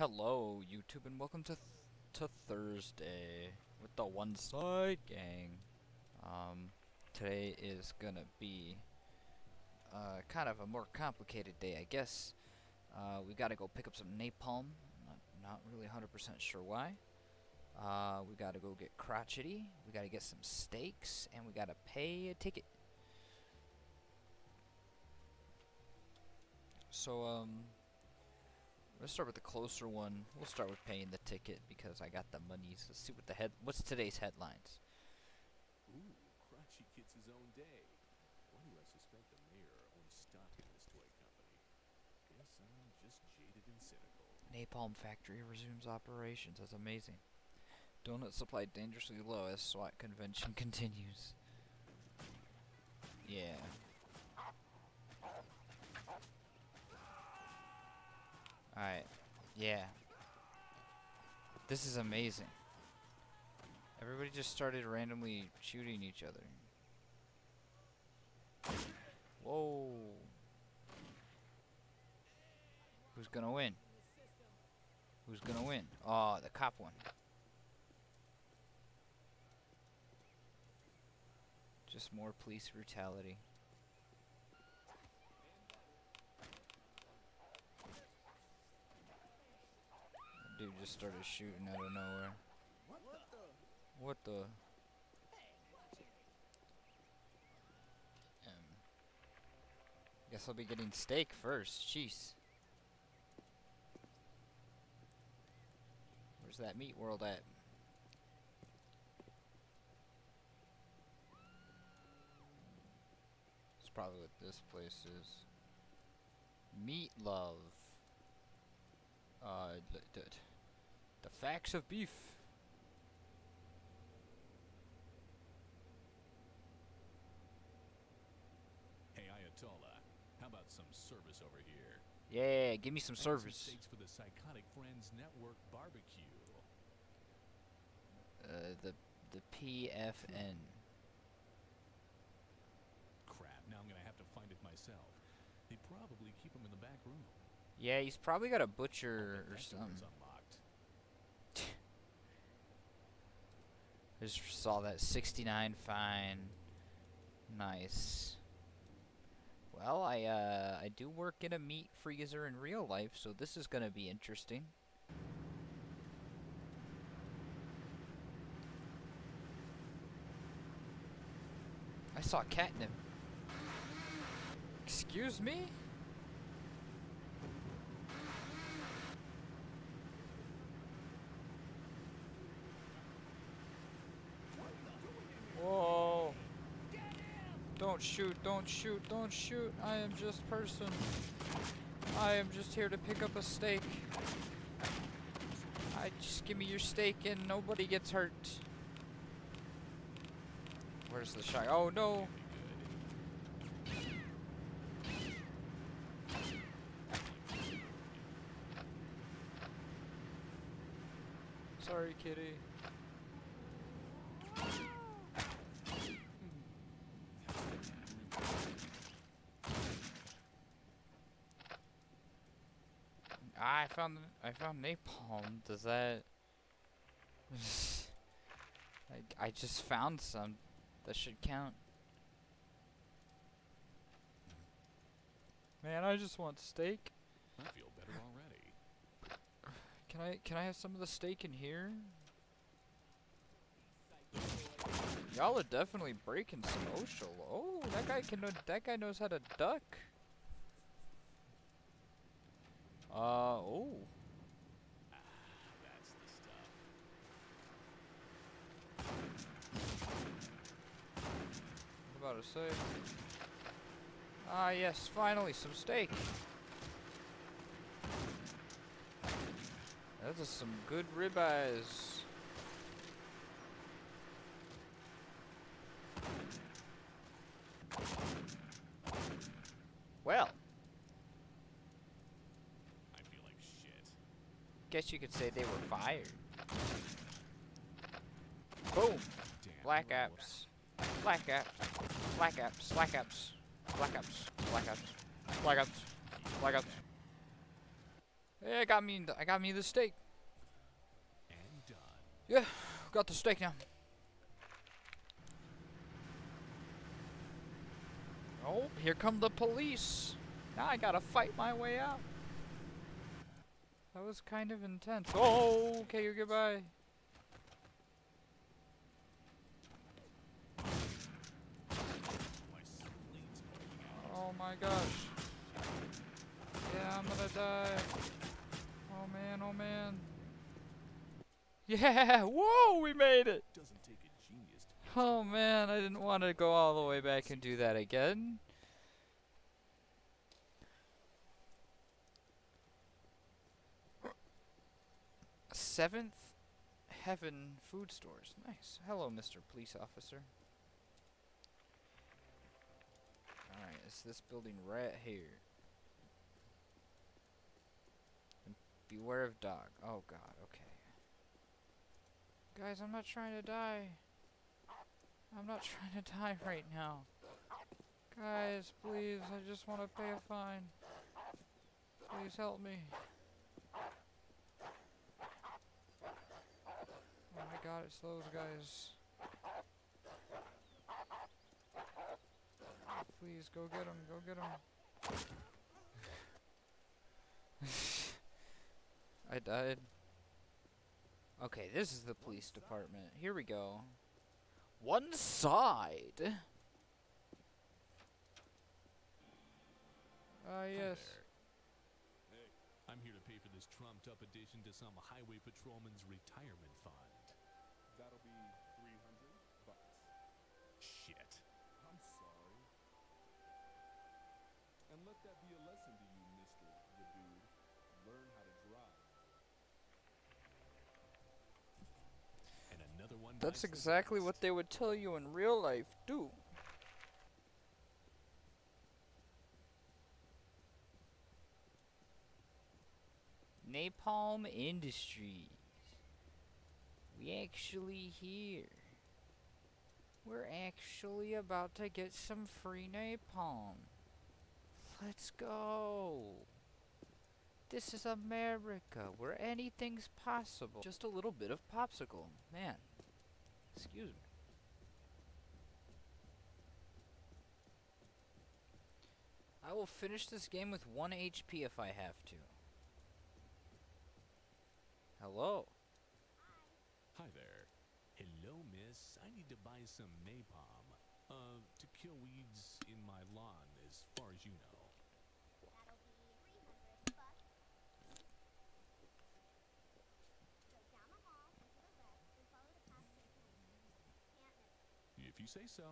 Hello, YouTube, and welcome to th to Thursday with the One Side Gang. Um, today is gonna be uh, kind of a more complicated day, I guess. Uh, we gotta go pick up some napalm. Not, not really 100% sure why. Uh, we gotta go get crotchety. We gotta get some steaks, and we gotta pay a ticket. So, um, Let's start with the closer one. We'll start with paying the ticket because I got the money. So let's see what the head. What's today's headlines? Ooh, Krotchy gets his own day. Why do I suspect the mayor owns stock in this toy company? Guess I'm just jaded and cynical. Napalm factory resumes operations. That's amazing. Donut supply dangerously low as SWAT convention continues. Yeah. Alright. Yeah. This is amazing. Everybody just started randomly shooting each other. Whoa. Who's gonna win? Who's gonna win? Oh, the cop one. Just more police brutality. Dude just started shooting out of nowhere. What the? Um, guess I'll be getting steak first. Jeez. Where's that meat world at? It's probably what this place is. Meat love. Uh, the facts of beef. Hey Ayatollah, how about some service over here? Yeah, give me some service. for the Psychotic Friends Network barbecue. Uh, the the PFN. Crap, now I'm gonna have to find it myself. They probably keep them in the back room. Yeah, he's probably got a butcher or something. I just saw that 69 fine. Nice. Well, I uh, I do work in a meat freezer in real life, so this is gonna be interesting. I saw catnip. Excuse me? Whoa. Don't shoot, don't shoot, don't shoot. I am just person. I am just here to pick up a steak. I just give me your steak and nobody gets hurt. Where's the shy? Oh no. Sorry, kitty. I found I found napalm. Does that? I I just found some. That should count. Man, I just want steak. I feel better already. Can I can I have some of the steak in here? Y'all are definitely breaking social. Oh, that guy can know. That guy knows how to duck. Uh oh. That's the stuff. About to say? Ah, yes, finally, some steak. That is some good ribeyes. Well, I feel like shit. Guess you could say they were fired. Boom! Black apps. Black apps. Black apps. Black apps. Black apps. Black apps. Black apps. Black apps. Hey, I got me. I got me the steak. And done. Yeah, got the steak now. Oh, here come the police. Now I gotta fight my way out. That was kind of intense. Oh, okay, goodbye. Oh my gosh. Yeah, I'm gonna die. Oh man, oh man. Yeah, whoa, we made it. Doesn't take a genius to Oh man, I didn't want to go all the way back and do that again. Seventh Heaven Food Stores. Nice. Hello, Mr. Police Officer. Alright, it's this building right here. And beware of dog. Oh god, okay. Guys, I'm not trying to die. I'm not trying to die right now. Guys, please, I just want to pay a fine. Please help me. My god, it's those guys. Please, go get him, go get him. I died. Okay, this is the police department. Here we go. One side. Ah, yes. Hey, I'm here to pay for this trumped up addition to some highway patrolman's retirement fund. That's exactly what they would tell you in real life, too. Napalm Industries. We actually here. We're actually about to get some free napalm. Let's go. This is America, where anything's possible. Just a little bit of popsicle. Man, Excuse me. I will finish this game with 1 HP if I have to. Hello. Hi there. Hello, miss. I need to buy some napalm. Uh, to kill weeds in my lawn, as far as you know. That'll be 300 bucks. Go down the hall, into the left, then follow the path to the canister. Can't miss it. You say so.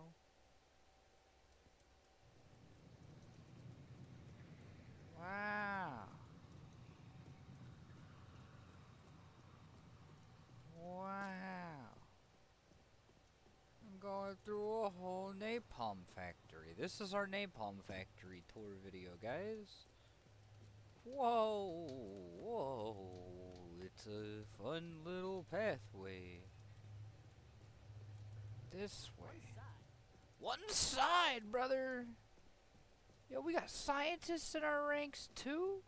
Wow. Wow. I'm going through a whole napalm factory. This is our napalm factory tour video, guys. Whoa, whoa. It's a fun little pathway. This way. One side, brother. Yo, we got scientists in our ranks too.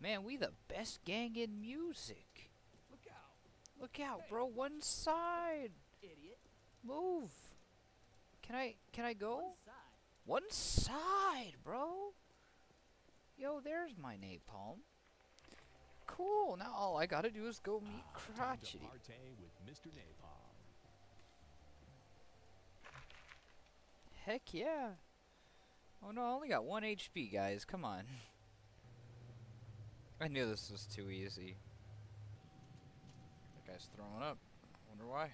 Man, we the best gang in music. Look out, Look out, bro. One side. idiot. Move. Can I can I go? One side. One side, bro. Yo, there's my napalm. Cool. Now all I gotta do is go meet Ah, Crotchety. with Mr. Napalm. Heck yeah. Oh no, I only got one HP, guys. Come on. I knew this was too easy. That guy's throwing up. Wonder why.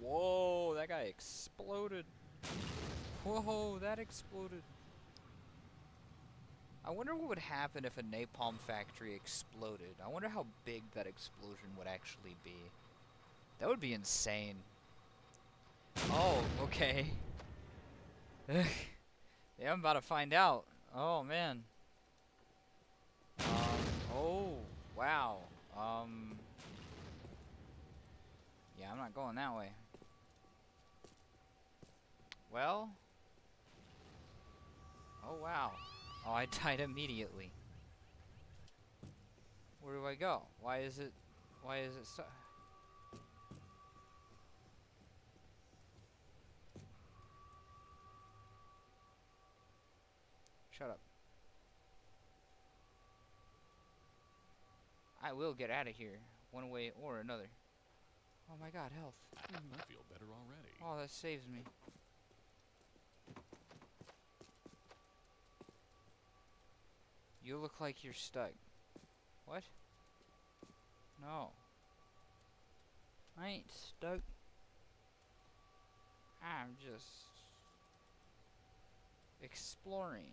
Whoa, that guy exploded. Whoa, that exploded. I wonder what would happen if a napalm factory exploded. I wonder how big that explosion would actually be. That would be insane. Oh, okay. yeah, I'm about to find out. Oh man. Um. Oh. Wow. Um. Yeah, I'm not going that way. Well. Oh wow. Oh, I died immediately. Where do I go? Why is it? Why is it Shut up. I will get out of here, one way or another. Oh my god, health. Hmm. I feel better already. Oh, that saves me. You look like you're stuck. What? No. I ain't stuck. I'm just exploring.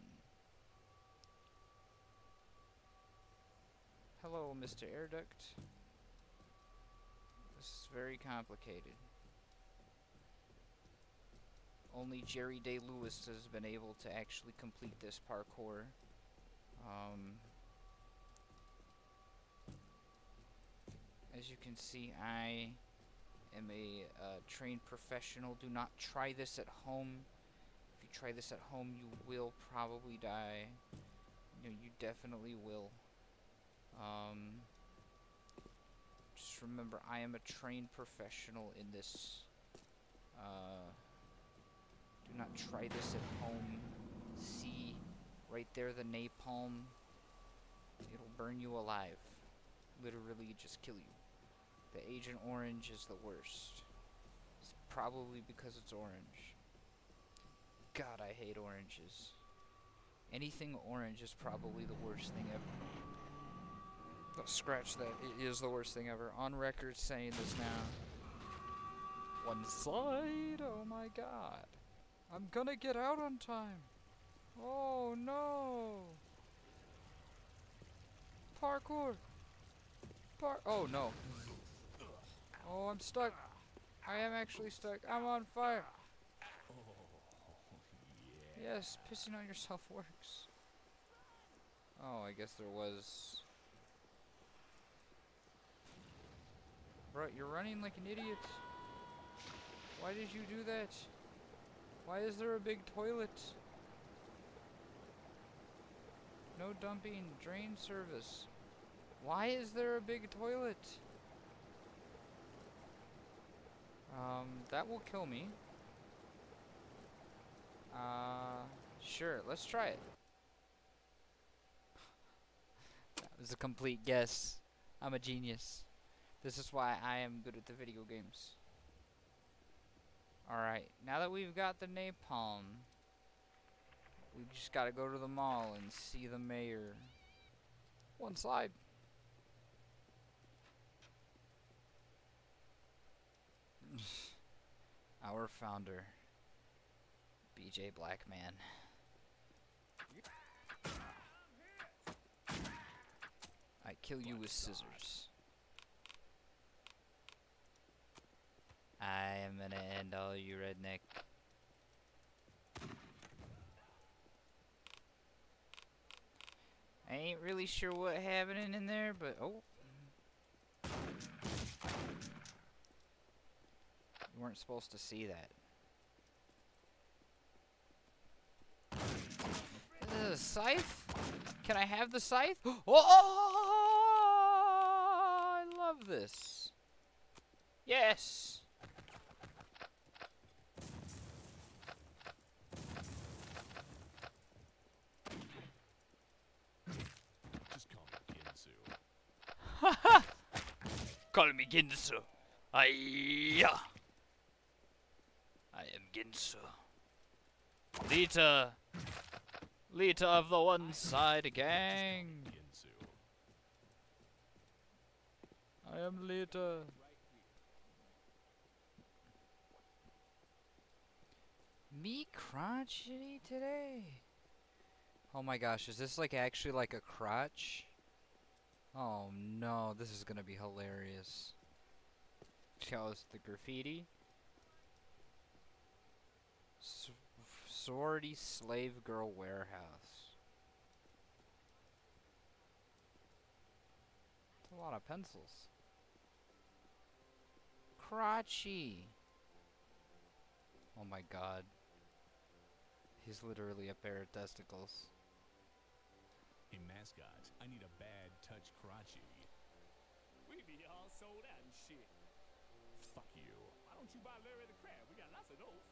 Hello, Mr. Air Duct. This is very complicated. Only Jerry Day Lewis has been able to actually complete this parkour. Um, as you can see, I am a uh, trained professional. Do not try this at home. If you try this at home, you will probably die. You, know, you definitely will. Um, just remember, I am a trained professional in this. Uh, do not try this at home. See right there the napalm. It'll burn you alive. Literally just kill you. The Agent Orange is the worst. It's probably because it's orange. God, I hate oranges. Anything orange is probably the worst thing ever. Scratch that. It is the worst thing ever. On record saying this now. One side. Oh my god. I'm gonna get out on time. Oh no. Parkour. Par. Oh no. Oh, I'm stuck. I am actually stuck. I'm on fire. Yes, pissing on yourself works. Oh, I guess there was. You're running like an idiot. Why did you do that? Why is there a big toilet? No dumping, drain service. Why is there a big toilet? Um, that will kill me. Uh, sure, let's try it. that was a complete guess. I'm a genius. This is why I am good at the video games. Alright, now that we've got the napalm, we just gotta go to the mall and see the mayor. One slide. Our founder, BJ Blackman. I kill you with scissors. I am gonna end all you redneck. I ain't really sure what happening in there, but oh. You weren't supposed to see that. Uh, scythe? Can I have the scythe? Oh, I love this. Yes. Just call me Ginsu. Call me Ginsu. Aiya. I am Ginsu. Lita. Lita of the one side gang. I am Lita. Me crotchety today. Oh my gosh, is this like actually like a crotch? Oh no, this is gonna be hilarious. Shows the graffiti. S sorority slave girl warehouse. That's a lot of pencils. Krotchy. Oh my god. He's literally a pair of testicles. Hey, mascot, I need a bad touch Krotchy. We be all sold out and shit. Fuck you. Why don't you buy Larry the Crab? We got lots of those.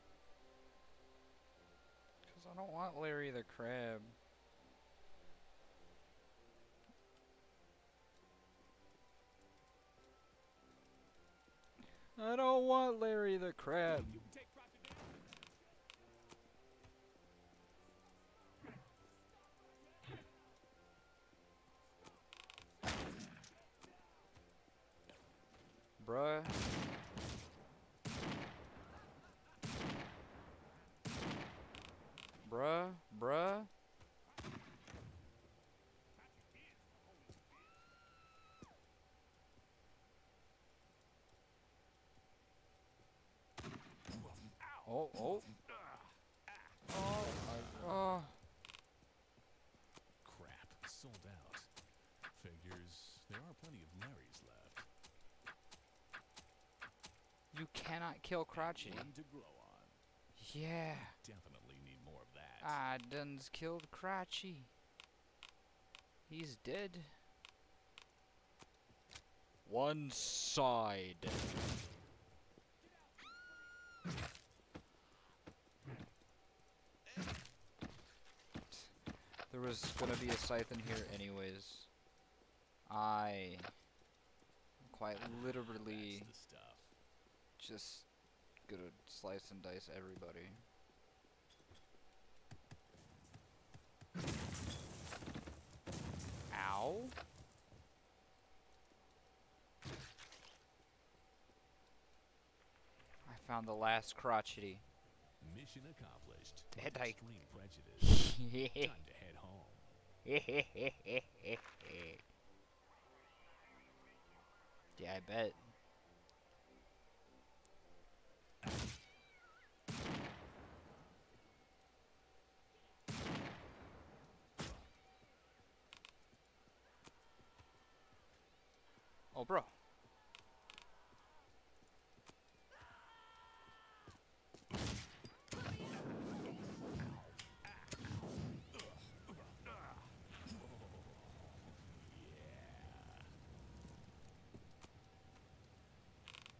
Because I don't want Larry the Crab. I don't want Larry the Crab. Bruh. Bruh, bruh. Oh, oh. Oh, oh. Crap. Sold out. Figures there are plenty of Larrys left. You cannot kill Crotchety. To grow on. Yeah. Definitely need more of that. Ah, I done's killed Krotchy. He's dead. One side. There was gonna be a scythe in here anyways. I quite literally the stuff. Just gonna slice and dice everybody. Ow. I found the last crotchety. Mission accomplished. Dead I- Extreme prejudice. Time to head home. yeah, I bet. Oh, bro.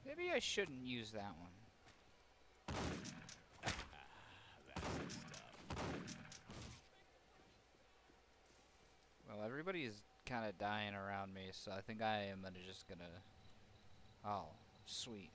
Maybe I shouldn't use that one. Well, the stuff. Well, everybody's kind of dying around me, so I think I am just gonna. Oh, sweet.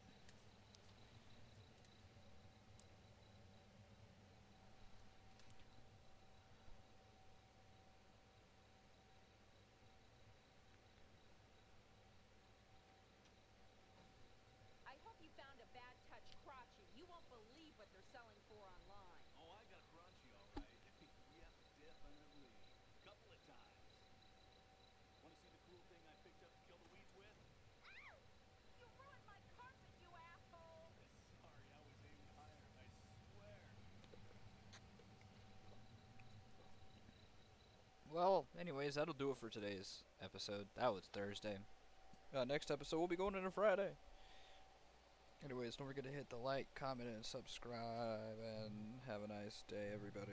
I hope you found a bad touch Krotchy. You won't believe what they're selling for online. Oh, I got crunchy, all right. yep, definitely. Couple of times. Want to see the cool thing I picked up to kill the weeds with? Ow! You ruined my carpet, you asshole! Sorry, I was aiming higher. I swear. Well, anyways, that'll do it for today's episode. That was Thursday. Uh, next episode, we'll be going into Friday. Anyways, don't forget to hit the like, comment, and subscribe, and have a nice day, everybody.